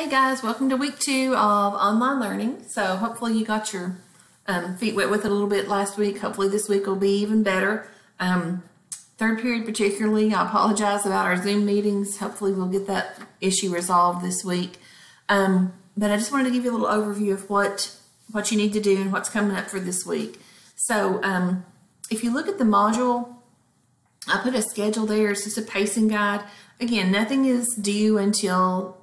Hey guys, welcome to week two of online learning. So hopefully you got your um, feet wet with it a little bit last week. Hopefully this week will be even better. Um, third period particularly, I apologize about our Zoom meetings. Hopefully we'll get that issue resolved this week. Um, but I just wanted to give you a little overview of what, what you need to do and what's coming up for this week. So um, if you look at the module, I put a schedule there. It's just a pacing guide. Again, nothing is due until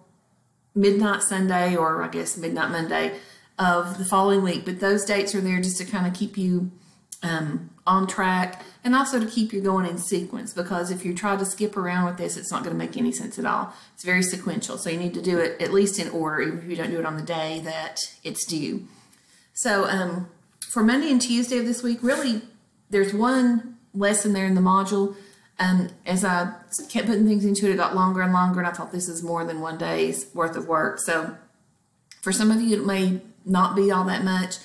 midnight Sunday or I guess midnight Monday of the following week. But those dates are there just to kind of keep you um, on track and also to keep you going in sequence because if you try to skip around with this, it's not going to make any sense at all. It's very sequential. So you need to do it at least in order, even if you don't do it on the day that it's due. So um, for Monday and Tuesday of this week, really, there's one lesson there in the module and as I kept putting things into it, it got longer and longer, and I thought this is more than one day's worth of work. So for some of you, it may not be all that much,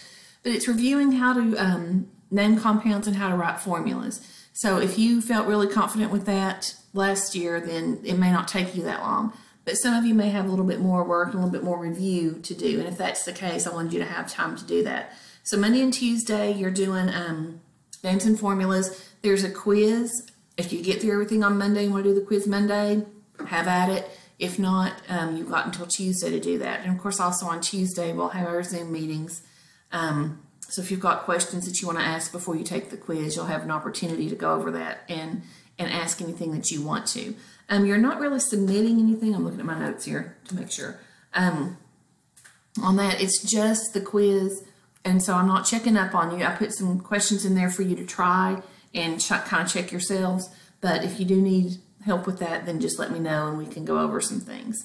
but it's reviewing how to um, name compounds and how to write formulas. So if you felt really confident with that last year, then it may not take you that long. But some of you may have a little bit more work a little bit more review to do. And if that's the case, I wanted you to have time to do that. So Monday and Tuesday, you're doing um, names and formulas. There's a quiz if you get through everything on Monday and want to do the quiz Monday, have at it. If not, um, you've got until Tuesday to do that. And of course, also on Tuesday, we'll have our Zoom meetings. Um, so if you've got questions that you want to ask before you take the quiz, you'll have an opportunity to go over that and, and ask anything that you want to. Um, you're not really submitting anything. I'm looking at my notes here to make sure. Um, on that, it's just the quiz. And so I'm not checking up on you. I put some questions in there for you to try and kind of check yourselves. But if you do need help with that, then just let me know and we can go over some things.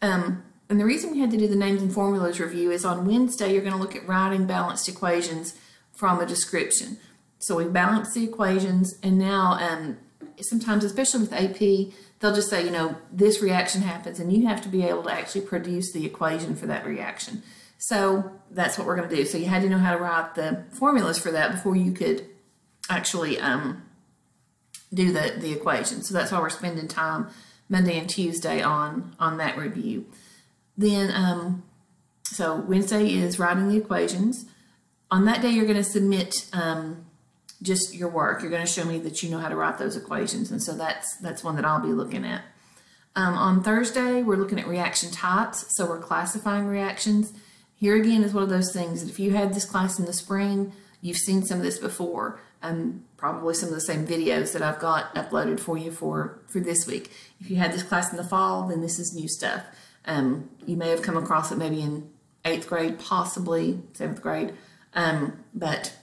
Um, and the reason we had to do the names and formulas review is on Wednesday, you're going to look at writing balanced equations from a description. So we balance the equations and now um, sometimes, especially with AP, they'll just say, you know, this reaction happens and you have to be able to actually produce the equation for that reaction. So that's what we're going to do. So you had to know how to write the formulas for that before you could actually um, do the, the equation. So that's why we're spending time Monday and Tuesday on, on that review. Then, um, so Wednesday is writing the equations. On that day, you're going to submit um, just your work. You're going to show me that you know how to write those equations. And so that's, that's one that I'll be looking at. Um, on Thursday, we're looking at reaction types. So we're classifying reactions. Here again is one of those things that if you had this class in the spring, you've seen some of this before um, probably some of the same videos that I've got uploaded for you for, for this week. If you had this class in the fall, then this is new stuff. Um, you may have come across it maybe in eighth grade, possibly seventh grade, um, but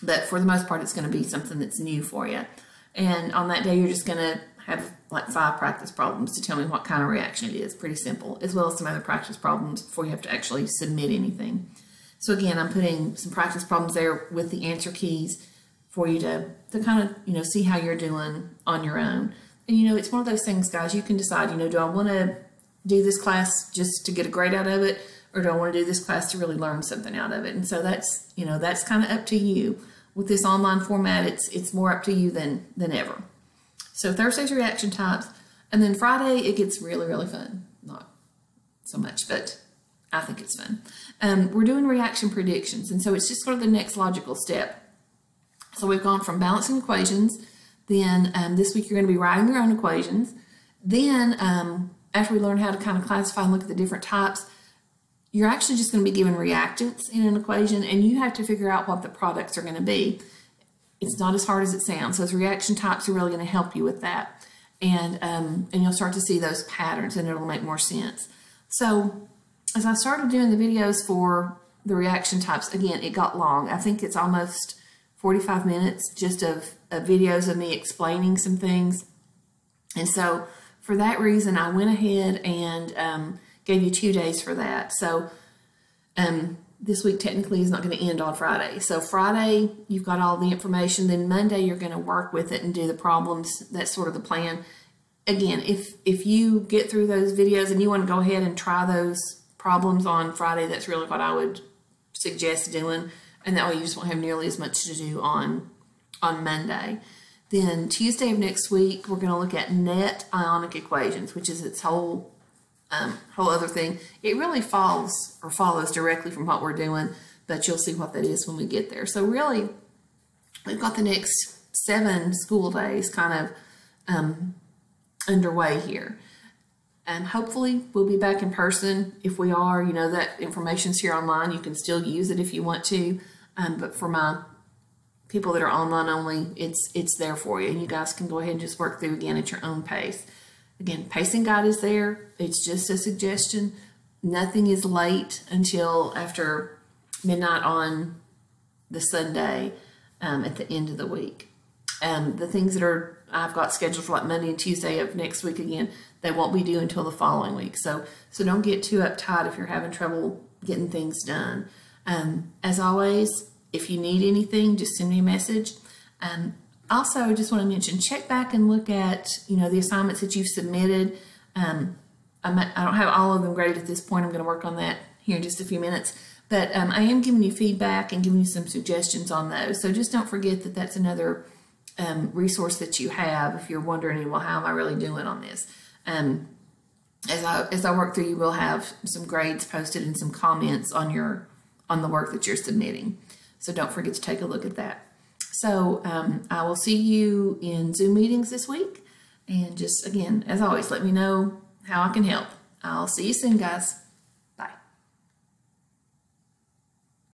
but for the most part, it's going to be something that's new for you. And on that day, you're just going to have like five practice problems to tell me what kind of reaction it is. Pretty simple, as well as some other practice problems before you have to actually submit anything. So again, I'm putting some practice problems there with the answer keys for you to, to kind of, you know, see how you're doing on your own. And, you know, it's one of those things, guys, you can decide, you know, do I want to do this class just to get a grade out of it? Or do I want to do this class to really learn something out of it? And so that's, you know, that's kind of up to you. With this online format, it's it's more up to you than than ever. So Thursday's reaction types. And then Friday, it gets really, really fun. Not so much, but I think it's fun. Um, we're doing reaction predictions, and so it's just sort of the next logical step. So we've gone from balancing equations, then um, this week you're going to be writing your own equations. Then um, after we learn how to kind of classify and look at the different types, you're actually just going to be given reactants in an equation, and you have to figure out what the products are going to be. It's not as hard as it sounds. Those reaction types are really going to help you with that. And, um, and you'll start to see those patterns, and it'll make more sense. So as I started doing the videos for the reaction types, again, it got long. I think it's almost 45 minutes just of, of videos of me explaining some things. And so for that reason, I went ahead and um, gave you two days for that. So um, this week technically is not going to end on Friday. So Friday, you've got all the information. Then Monday, you're going to work with it and do the problems. That's sort of the plan. Again, if, if you get through those videos and you want to go ahead and try those problems on Friday, that's really what I would suggest doing. And that way you just won't have nearly as much to do on, on Monday. Then Tuesday of next week, we're going to look at net ionic equations, which is its whole um, whole other thing. It really falls or follows directly from what we're doing, but you'll see what that is when we get there. So really, we've got the next seven school days kind of um, underway here. And hopefully we'll be back in person. If we are, you know, that information's here online. You can still use it if you want to. Um, but for my people that are online only, it's it's there for you. And you guys can go ahead and just work through again at your own pace. Again, pacing guide is there. It's just a suggestion. Nothing is late until after midnight on the Sunday um, at the end of the week. Um, the things that are I've got scheduled for like Monday and Tuesday of next week again, they won't be due until the following week. So so don't get too uptight if you're having trouble getting things done. Um, as always, if you need anything, just send me a message. Um, also, I just want to mention, check back and look at, you know, the assignments that you've submitted. Um, I don't have all of them graded at this point. I'm going to work on that here in just a few minutes. But um, I am giving you feedback and giving you some suggestions on those. So just don't forget that that's another um, resource that you have if you're wondering, well, how am I really doing on this? Um, as I as I work through, you will have some grades posted and some comments on your on the work that you're submitting. So don't forget to take a look at that. So um, I will see you in Zoom meetings this week. And just again, as always, let me know how I can help. I'll see you soon, guys.